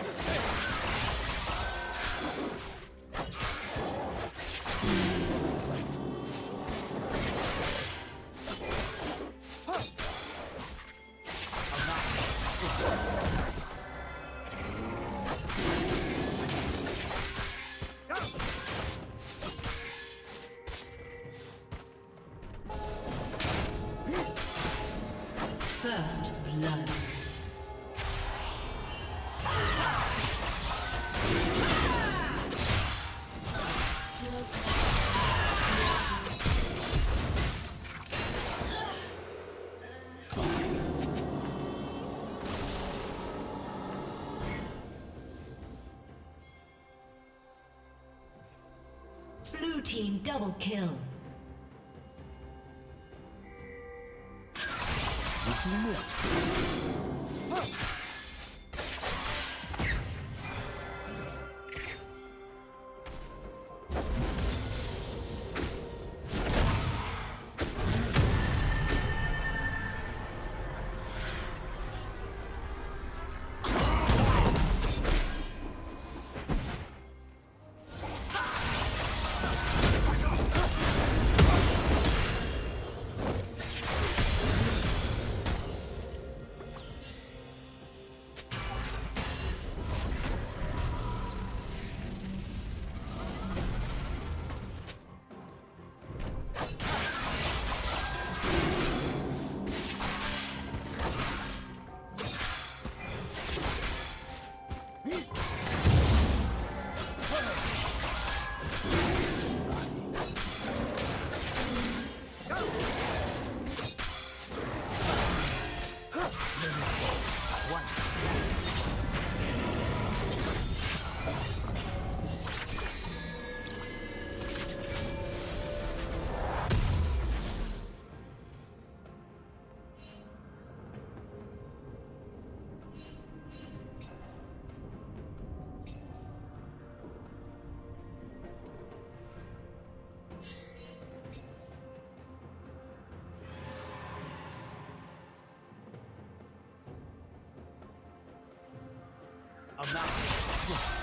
First blood. Blue team double kill. I'm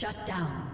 Shut down.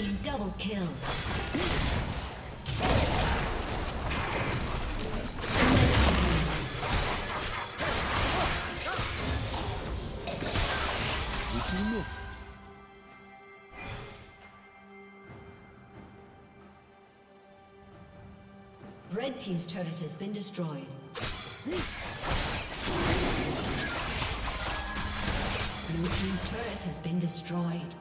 Team double kill. Did you miss it? Red team's turret has been destroyed. Blue team's turret has been destroyed.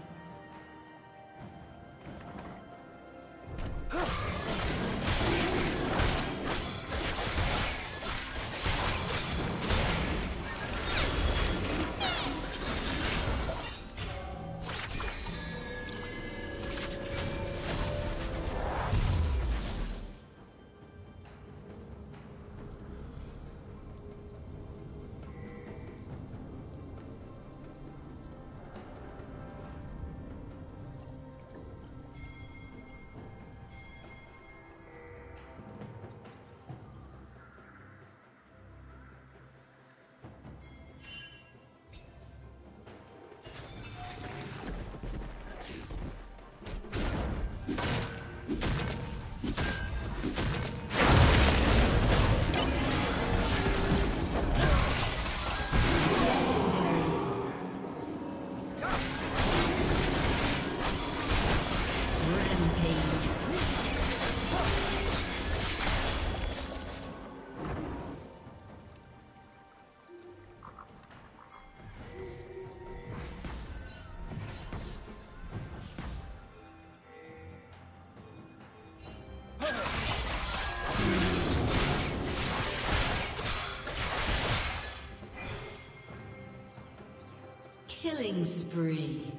Killing spree.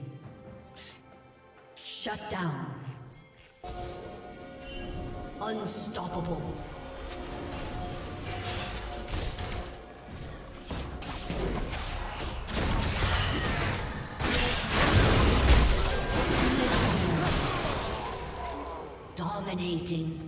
Shut down. Unstoppable. Dominating.